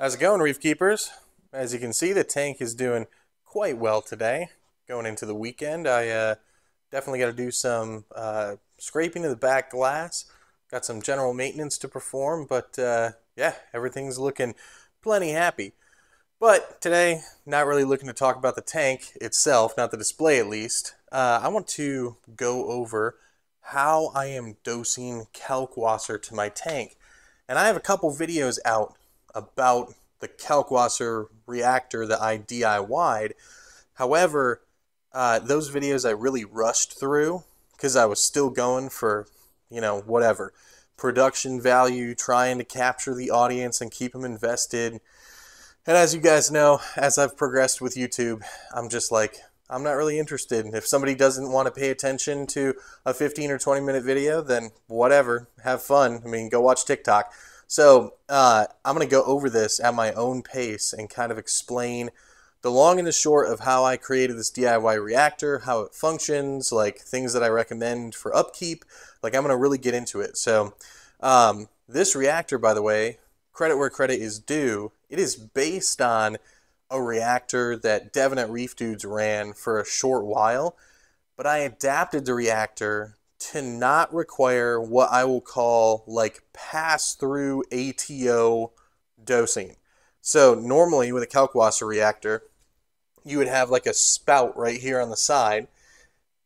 How's it going, Reef Keepers? As you can see, the tank is doing quite well today. Going into the weekend, I uh, definitely got to do some uh, scraping of the back glass. Got some general maintenance to perform, but uh, yeah, everything's looking plenty happy. But today, not really looking to talk about the tank itself, not the display at least. Uh, I want to go over how I am dosing Kalkwasser to my tank. And I have a couple videos out about the Kalkwasser reactor that I DIY'd. However, uh, those videos I really rushed through because I was still going for, you know, whatever. Production value, trying to capture the audience and keep them invested. And as you guys know, as I've progressed with YouTube, I'm just like, I'm not really interested. If somebody doesn't want to pay attention to a 15 or 20 minute video, then whatever, have fun. I mean, go watch TikTok. So uh, I'm going to go over this at my own pace and kind of explain the long and the short of how I created this DIY reactor, how it functions, like things that I recommend for upkeep. Like I'm going to really get into it. So um, this reactor, by the way, credit where credit is due, it is based on a reactor that Devin at Reef Dudes ran for a short while, but I adapted the reactor to not require what I will call like pass through ATO dosing. So normally with a Kalkwasser reactor, you would have like a spout right here on the side.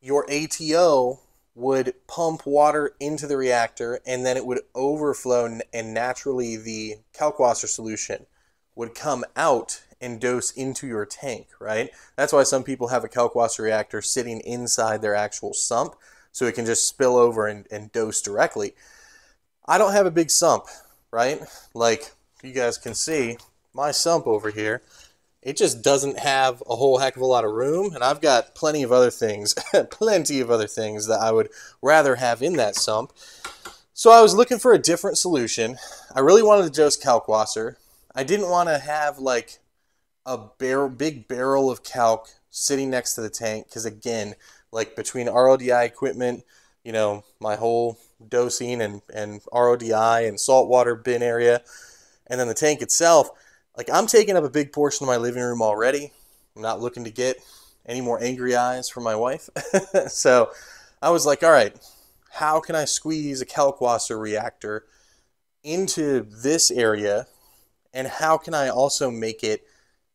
Your ATO would pump water into the reactor and then it would overflow and naturally the Kalkwasser solution would come out and dose into your tank, right? That's why some people have a Kalkwasser reactor sitting inside their actual sump so it can just spill over and, and dose directly. I don't have a big sump, right? Like you guys can see, my sump over here, it just doesn't have a whole heck of a lot of room, and I've got plenty of other things, plenty of other things that I would rather have in that sump. So I was looking for a different solution. I really wanted to dose Kalkwasser. I didn't want to have like a big barrel of kalk sitting next to the tank because again, like between RODI equipment, you know, my whole dosing and, and RODI and saltwater bin area, and then the tank itself, like I'm taking up a big portion of my living room already. I'm not looking to get any more angry eyes from my wife. so I was like, all right, how can I squeeze a Kalkwasser reactor into this area? And how can I also make it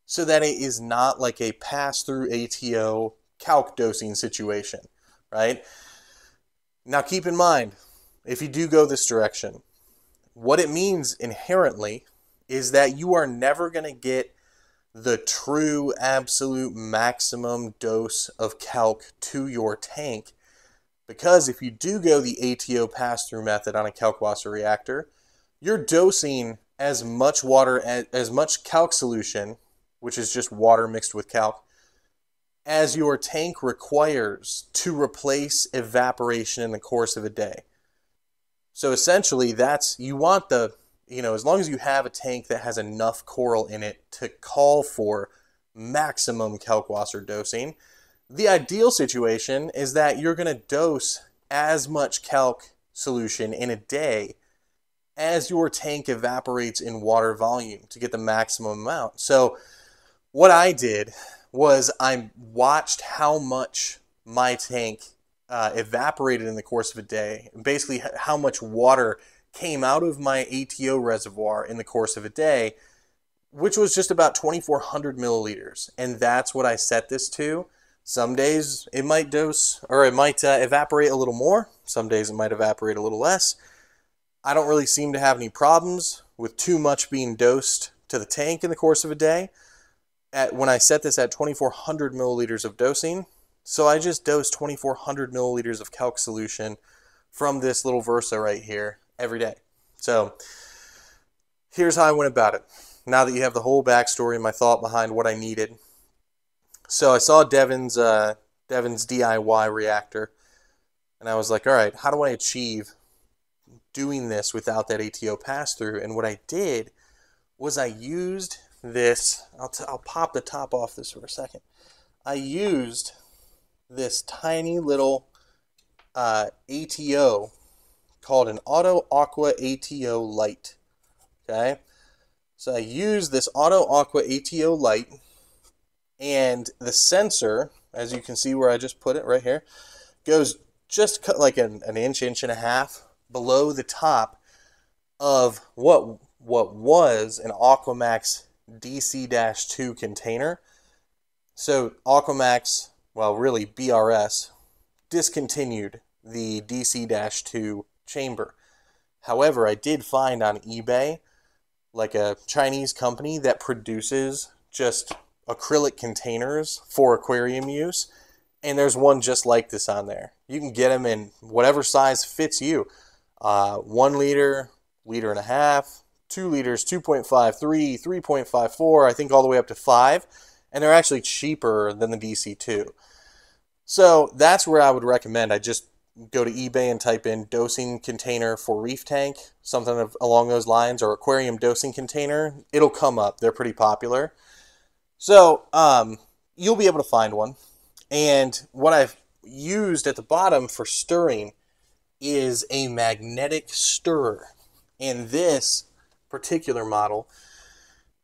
so that it is not like a pass through ATO kalk dosing situation, right? Now keep in mind, if you do go this direction, what it means inherently is that you are never going to get the true absolute maximum dose of kalk to your tank because if you do go the ATO pass-through method on a Kalkwasser reactor, you're dosing as much water as, as much kalk solution, which is just water mixed with kalk, as your tank requires to replace evaporation in the course of a day. So essentially, that's you want the, you know, as long as you have a tank that has enough coral in it to call for maximum Kalkwasser dosing, the ideal situation is that you're going to dose as much kalk solution in a day as your tank evaporates in water volume to get the maximum amount. So what I did was I watched how much my tank uh, evaporated in the course of a day, basically how much water came out of my ATO reservoir in the course of a day, which was just about 2,400 milliliters. And that's what I set this to. Some days it might dose, or it might uh, evaporate a little more. Some days it might evaporate a little less. I don't really seem to have any problems with too much being dosed to the tank in the course of a day at when I set this at 2400 milliliters of dosing. So I just dose 2400 milliliters of kalk solution from this little Versa right here every day. So here's how I went about it. Now that you have the whole backstory and my thought behind what I needed. So I saw Devin's uh, Devin's DIY reactor, and I was like, all right, how do I achieve doing this without that ATO pass through? And what I did was I used this, I'll, t- I'll pop the top off this for a second. I used this tiny little uh, ATO called an Auto Aqua ATO Light. Okay, So I use this Auto Aqua ATO light and the sensor, as you can see where I just put it right here, goes just cut like an, an inch, inch and a half below the top of what what was an AquaMaxx DC-2 container. So AquaMaxx, well really BRS, discontinued the DC-2 chamber. However, I did find on eBay like a Chinese company that produces just acrylic containers for aquarium use and there's one just like this on there. You can get them in whatever size fits you. Uh, one liter, liter and a half, two liters, 2.5, 3, 3.54, I think all the way up to five. And they're actually cheaper than the DC2. So that's where I would recommend. I just go to eBay and type in dosing container for reef tank, something of, along those lines, or aquarium dosing container. It'll come up. They're pretty popular. So um, you'll be able to find one. And what I've used at the bottom for stirring is a magnetic stirrer. And this particular model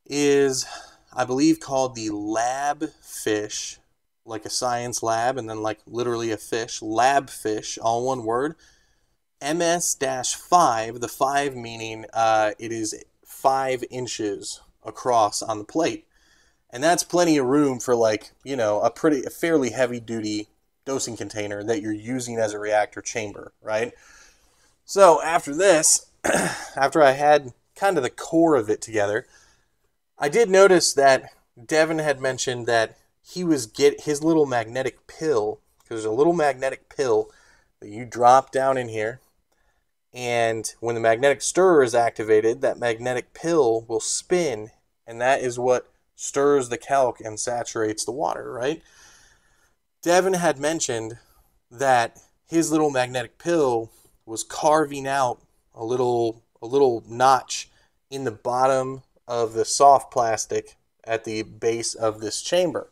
is, I believe, called the Lab Fish, like a science lab, and then like literally a fish, Lab Fish, all one word. MS-5, the 5 meaning uh, it is 5 inches across on the plate. And that's plenty of room for like, you know, a pretty, a fairly heavy duty dosing container that you're using as a reactor chamber, right? So after this, after I had kind of the core of it together, I did notice that Devin had mentioned that he was get his little magnetic pill, because there's a little magnetic pill that you drop down in here, and when the magnetic stirrer is activated, that magnetic pill will spin, and that is what stirs the kalk and saturates the water, right? Devin had mentioned that his little magnetic pill was carving out a little a little notch in the bottom of the soft plastic at the base of this chamber.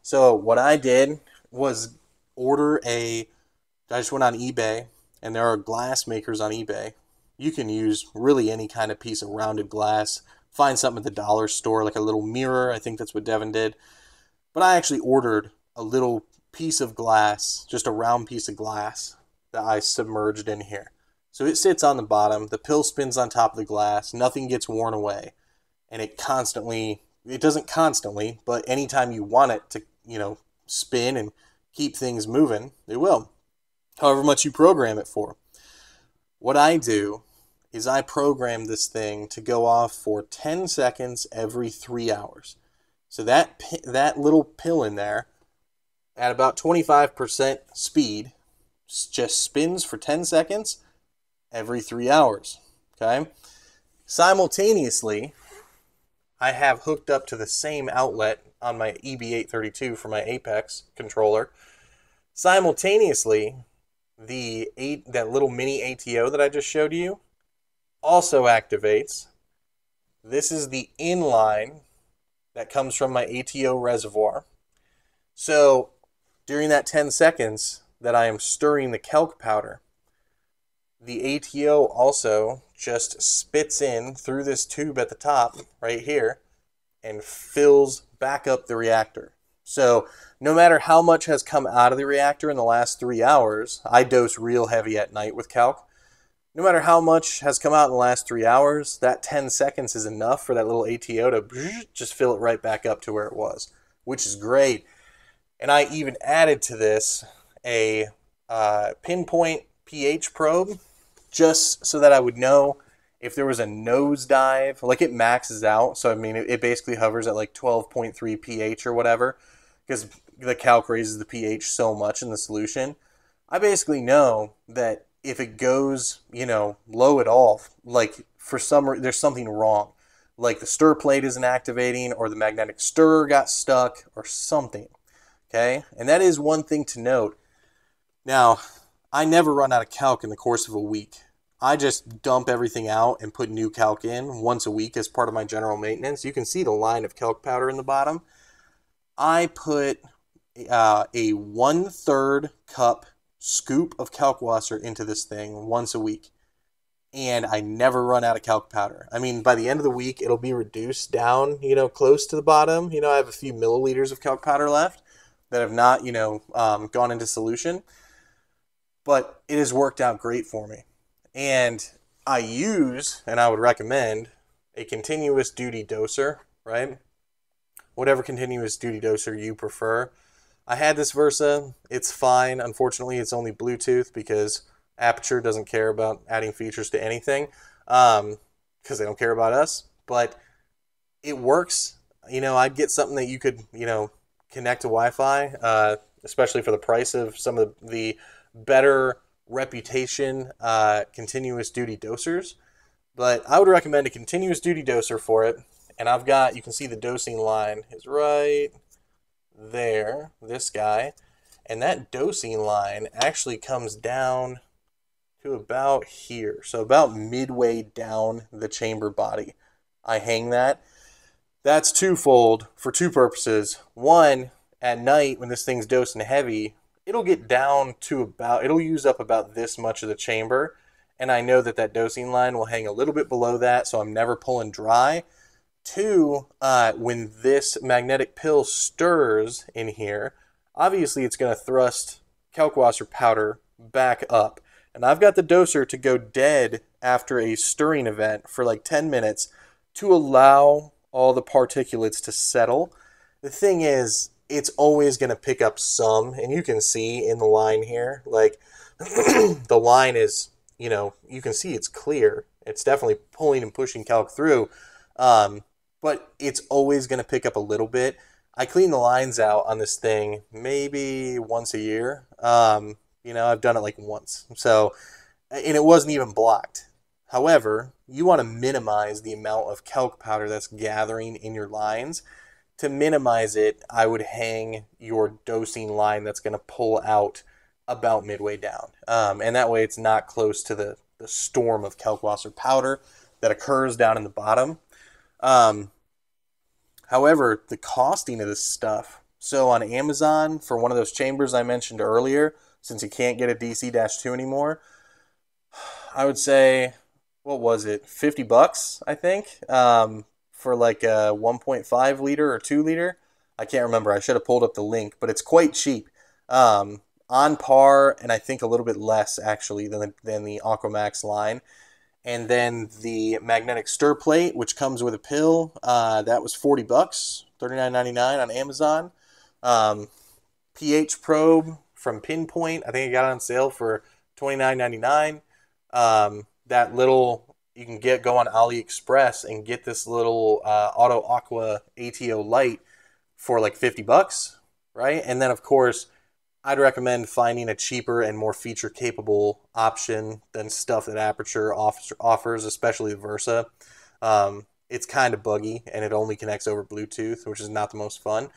So what I did was order a I just went on eBay and there are glass makers on eBay. You can use really any kind of piece of rounded glass find something at the dollar store, like a little mirror. I think that's what Devin did. But I actually ordered a little piece of glass, just a round piece of glass that I submerged in here. So it sits on the bottom, the pill spins on top of the glass, nothing gets worn away, and it constantly, it doesn't constantly, but anytime you want it to, you know, spin and keep things moving, it will. However much you program it for. What I do is I program this thing to go off for 10 seconds every three hours. So that, that little pill in there at about 25% speed just spins for 10 seconds every three hours. Okay. Simultaneously, I have hooked up to the same outlet on my EB832 for my Apex controller. Simultaneously, the eight that little mini ATO that I just showed you also activates. This is the inline that comes from my ATO reservoir. So during that 10 seconds that I am stirring the kalk powder, the ATO also just spits in through this tube at the top right here and fills back up the reactor. So no matter how much has come out of the reactor in the last three hours, I dose real heavy at night with kalk no matter how much has come out in the last three hours, that 10 seconds is enough for that little ATO to just fill it right back up to where it was, which is great. And I even added to this a uh, pinpoint pH probe just so that I would know if there was a nosedive, like it maxes out. So, I mean, it, it basically hovers at like 12.3 pH or whatever because the kalk raises the pH so much in the solution. I basically know that if it goes, you know, low at all, like for some there's something wrong. Like the stir plate isn't activating or the magnetic stirrer got stuck or something. Okay? And that is one thing to note. Now, I never run out of kalk in the course of a week. I just dump everything out and put new kalk in once a week as part of my general maintenance. You can see the line of kalk powder in the bottom. I put uh, a one third cup scoop of Kalkwasser into this thing once a week. and I never run out of kalk powder. I mean, by the end of the week, it'll be reduced down, you know, close to the bottom. You know, I have a few milliliters of kalk powder left that have not, you know, um, gone into solution, but it has worked out great for me. And I use, and I would recommend, a continuous duty doser, right? Whatever continuous duty doser you prefer. I had this Versa. It's fine. Unfortunately, it's only Bluetooth because Aperture doesn't care about adding features to anything because um, they don't care about us. But it works. You know, I'd get something that you could, you know, connect to Wi-Fi, uh, especially for the price of some of the better reputation uh, continuous duty dosers. But I would recommend a continuous duty doser for it. And I've got, you can see the dosing line is right there, this guy. And that dosing line actually comes down to about here. So about midway down the chamber body. I hang that. That's twofold for two purposes. One, at night when this thing's dosing heavy, it'll get down to about, it'll use up about this much of the chamber. And I know that that dosing line will hang a little bit below that, so I'm never pulling dry. Two, uh, when this magnetic pill stirs in here, obviously it's going to thrust Kalkwasser powder back up. And I've got the doser to go dead after a stirring event for like 10 minutes to allow all the particulates to settle. The thing is, it's always going to pick up some, and you can see in the line here, like the line is, you know, you can see it's clear. It's definitely pulling and pushing kalk through, um, but it's always going to pick up a little bit. I clean the lines out on this thing maybe once a year. Um, you know, I've done it like once. So, and it wasn't even blocked. However, you want to minimize the amount of kalk powder that's gathering in your lines. To minimize it, I would hang your dosing line that's going to pull out about midway down. Um, and that way it's not close to the, the storm of Kalkwasser powder that occurs down in the bottom. Um, however, the costing of this stuff. So on Amazon, for one of those chambers I mentioned earlier, since you can't get a DC-2 anymore. I would say, what was it, 50 bucks, I think, um, for like a 1.5 liter or 2 liter. I can't remember. I should have pulled up the link, but it's quite cheap. Um, on par, and I think a little bit less actually than the, than the AquaMaxx line. And then the magnetic stir plate, which comes with a pill, uh, that was 40 bucks, 39.99 on Amazon. Um, pH probe from Pinpoint. I think I got it on sale for twenty nine ninety nine. Um, that little you can get go on AliExpress and get this little uh, Auto Aqua ATO light for like fifty bucks, right? And then of course, I'd recommend finding a cheaper and more feature capable option than stuff that Aperture offers, especially the Versa. Um, it's kind of buggy and it only connects over Bluetooth, which is not the most fun.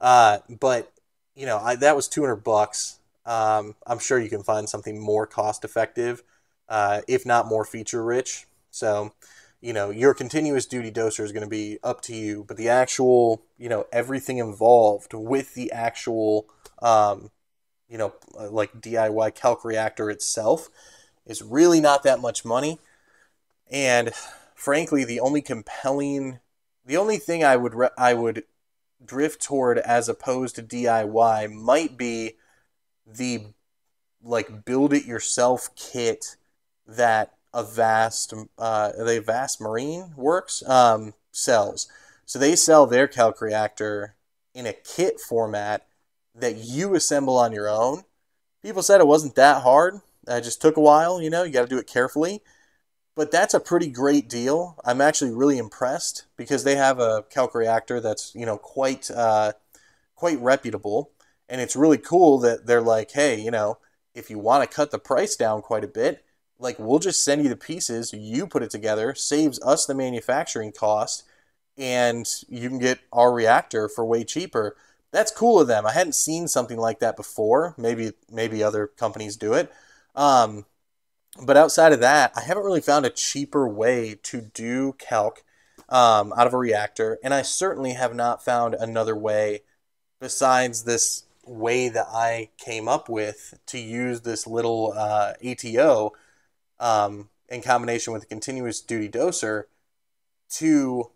Uh, but you know, I, that was 200 bucks. Um, I'm sure you can find something more cost effective, uh, if not more feature rich. So, you know, your continuous duty doser is going to be up to you, but the actual, you know, everything involved with the actual, um, you know, uh, like DIY kalk reactor itself is really not that much money. And frankly, the only compelling, the only thing I would, re- I would drift toward as opposed to DIY might be the like build it yourself kit that Avast uh, the Avast Marine works um, sells. So they sell their kalk reactor in a kit format that you assemble on your own. People said it wasn't that hard. It just took a while, you know, you got to do it carefully. But that's a pretty great deal. I'm actually really impressed because they have a kalk reactor that's you know quite uh, quite reputable, and it's really cool that they're like, hey, you know, if you want to cut the price down quite a bit, like we'll just send you the pieces, you put it together, saves us the manufacturing cost, and you can get our reactor for way cheaper. That's cool of them. I hadn't seen something like that before. Maybe maybe other companies do it. Um, but outside of that, I haven't really found a cheaper way to do kalk um, out of a reactor, and I certainly have not found another way besides this way that I came up with to use this little uh, ATO. Um, in combination with a continuous duty doser to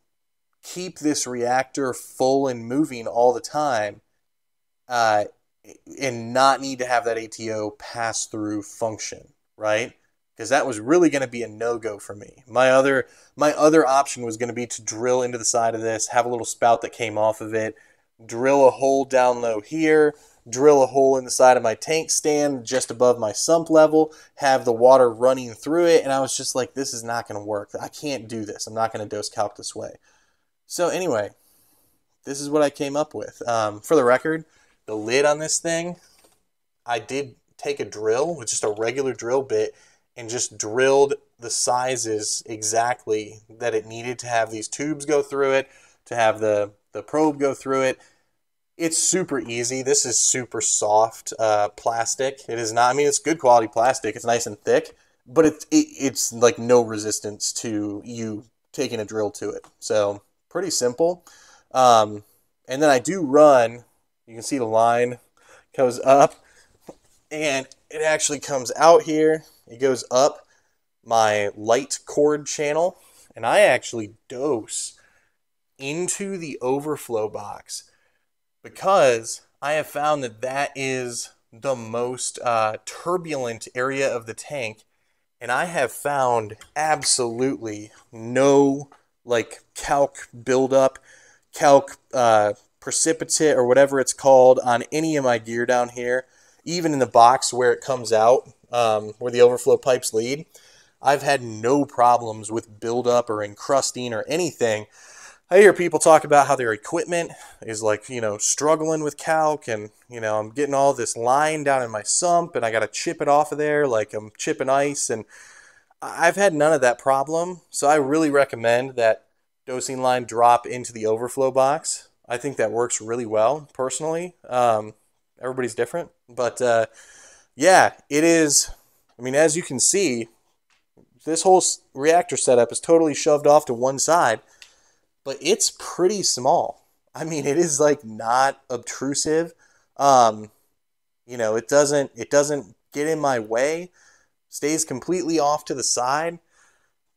keep this reactor full and moving all the time uh, and not need to have that ATO pass through function, right? Because that was really going to be a no go for me. My other my other option was going to be to drill into the side of this, have a little spout that came off of it, drill a hole down low here, drill a hole in the side of my tank stand just above my sump level, have the water running through it, and I was just like, this is not going to work. I can't do this. I'm not going to dose kalk this way. So anyway, this is what I came up with. Um, for the record, the lid on this thing, I did take a drill with just a regular drill bit and just drilled the sizes exactly that it needed to have these tubes go through it, to have the, the probe go through it. It's super easy. This is super soft uh, plastic. It is not, I mean, it's good quality plastic. It's nice and thick, but it's, it, it's like no resistance to you taking a drill to it. So pretty simple. Um, and then I do run, you can see the line goes up and it actually comes out here. It goes up my light cord channel and I actually dose into the overflow box because I have found that that is the most uh, turbulent area of the tank and I have found absolutely no like kalk buildup, kalk uh, precipitate, or whatever it's called on any of my gear down here, even in the box where it comes out, um, where the overflow pipes lead. I've had no problems with buildup or encrusting or anything. I hear people talk about how their equipment is like, you know, struggling with kalk and, you know, I'm getting all this line down in my sump and I got to chip it off of there like I'm chipping ice and I've had none of that problem, so I really recommend that dosing line drop into the overflow box. I think that works really well, personally. Um, everybody's different, but uh, yeah, it is. I mean, as you can see, this whole reactor setup is totally shoved off to one side, but it's pretty small. I mean, it is like not obtrusive. Um, you know, it doesn't it doesn't get in my way stays completely off to the side,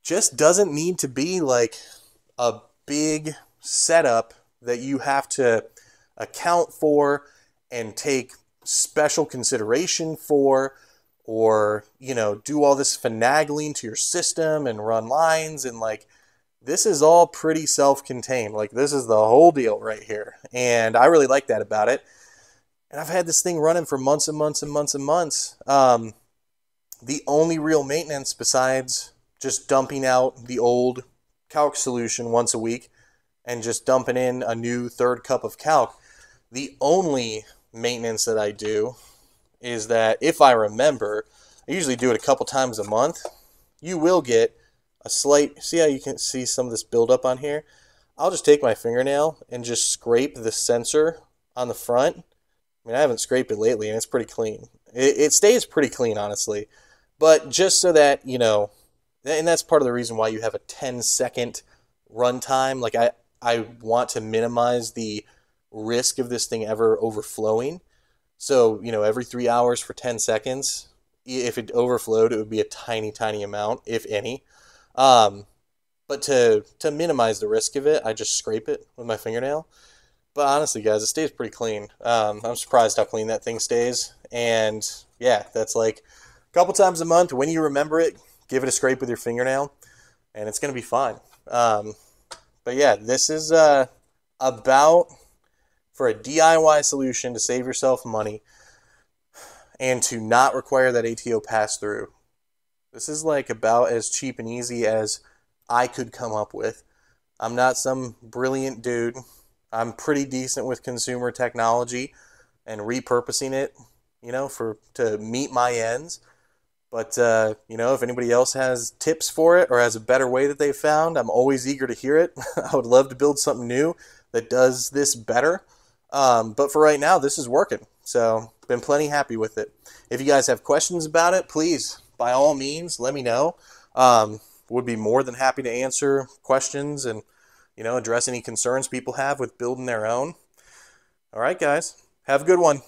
just doesn't need to be like a big setup that you have to account for and take special consideration for or you know do all this finagling to your system and run lines and like this is all pretty self-contained. Like this is the whole deal right here. And i really like that about it. And i've had this thing running for months and months and months and months. Um, the only real maintenance besides just dumping out the old kalk solution once a week and just dumping in a new third cup of kalk, the only maintenance that I do is that if I remember, I usually do it a couple times a month. You will get a slight, see how you can see some of this buildup on here? I'll just take my fingernail and just scrape the sensor on the front. I mean, I haven't scraped it lately and it's pretty clean. It, it stays pretty clean, honestly. But just so that, you know, and that's part of the reason why you have a 10 second runtime. Like I, I want to minimize the risk of this thing ever overflowing. So, you know, every three hours for 10 seconds, if it overflowed, it would be a tiny, tiny amount, if any. Um, but to, to minimize the risk of it, I just scrape it with my fingernail. But honestly, guys, it stays pretty clean. Um, I'm surprised how clean that thing stays. And yeah, that's like a couple times a month when you remember it give it a scrape with your fingernail and it's going to be fine um, but yeah this is uh, about for a diy solution to save yourself money and to not require that ato pass through this is like about as cheap and easy as i could come up with i'm not some brilliant dude i'm pretty decent with consumer technology and repurposing it you know for to meet my ends but, uh, you know, if anybody else has tips for it or has a better way that they've found, I'm always eager to hear it. I would love to build something new that does this better. Um, but for right now, this is working. So, been plenty happy with it. If you guys have questions about it, please, by all means, let me know. Um, would be more than happy to answer questions and, you know, address any concerns people have with building their own. All right, guys. Have a good one.